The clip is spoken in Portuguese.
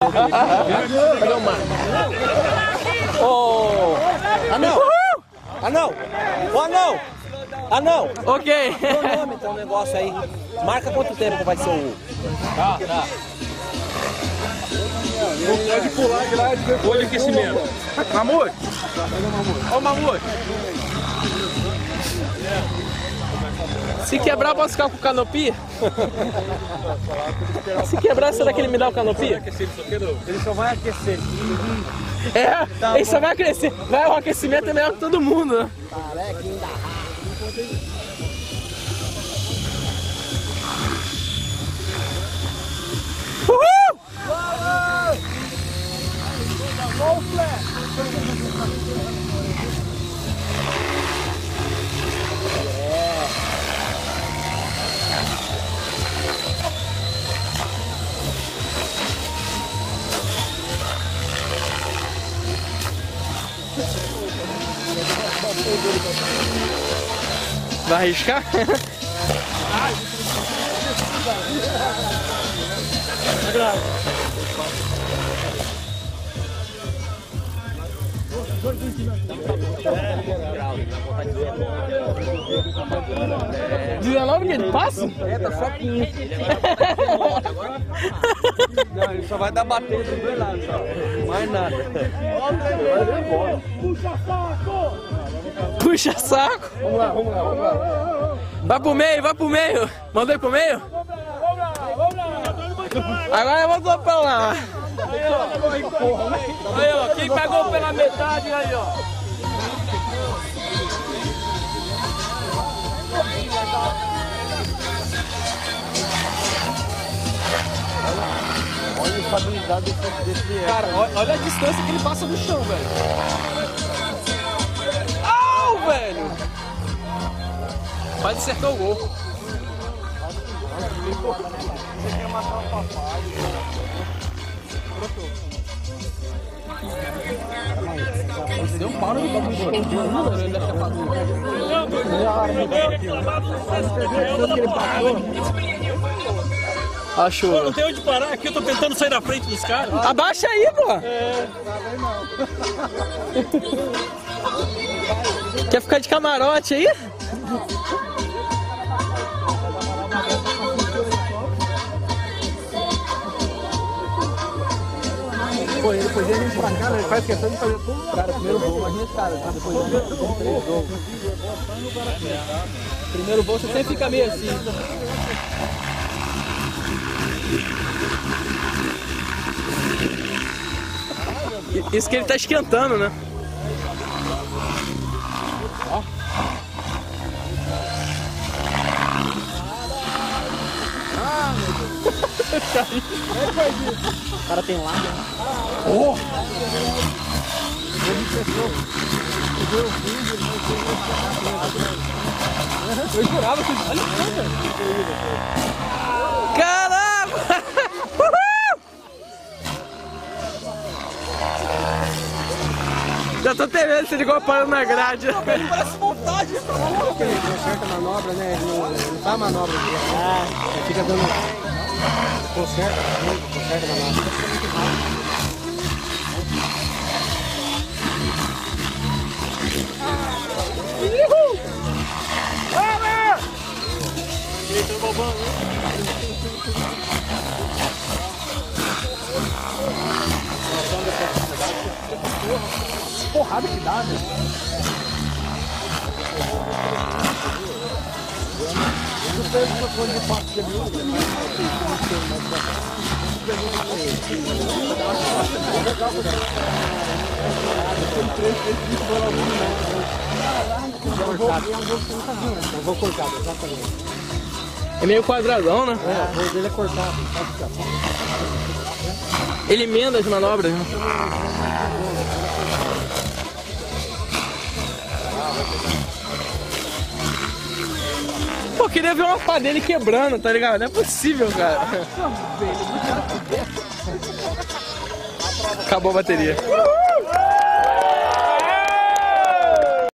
Cadê o Marco? Ô! Anão! Anão! Ô, Anão! Anão! Ok. Qual o nome do negócio aí? Marca quanto tempo que vai ser o... Tá, tá. Pode pular de lá e Olho aquecimento. Mamute! Ó o mamute! Se quebrar, posso ficar com o canopi? Se quebrar, será que ele me dá o canopi? Ele só vai aquecer. É, ele só vai crescer. Vai, o aquecimento é melhor que todo mundo, Vai arriscar? Dezenove que ele passa? É, tá só 15. Não, ele só vai dar bater dos dois lados, só. Mais nada. Puxa saco! Vamos lá, vamos lá, vamos lá. Vai pro meio, vai pro meio! Mandou ele pro meio? Agora eu vou pra lá. Aí, ó, quem pegou pela metade aí, ó. Olha a estabilidade desse, desse Cara, olha, olha a distância que ele passa do chão, velho. Au, velho! Quase acertou o gol. Deu um pau no bagulho. Ele deve ter Achou. Não tem onde parar aqui, eu tô tentando sair da frente dos caras. Abaixa aí, pô. Quer ficar de camarote aí? Pô, ele depois ele pra cá, ele faz questão de fazer tudo. Cara, primeiro gol, imagina esse cara, tá? depois ele três. Primeiro voo você sempre fica meio assim. Isso que ele tá esquentando, né? O cara tem lábia. Eu jurava que. Olha Caramba! Uhul! Já tô temendo se ele igual parando na grade. Parece vontade. Ele conserta a manobra, né? Ele não, ele a manobra. Ah, ele fica dando. Conserta, conserta a manobra. Porrada que dá, né? Eu vou cortar, exatamente. É meio quadradão, né? É, o dele é cortado. Ele emenda as manobras, né? Pô, queria ver uma pá dele quebrando, tá ligado? Não é possível, cara. Acabou a bateria.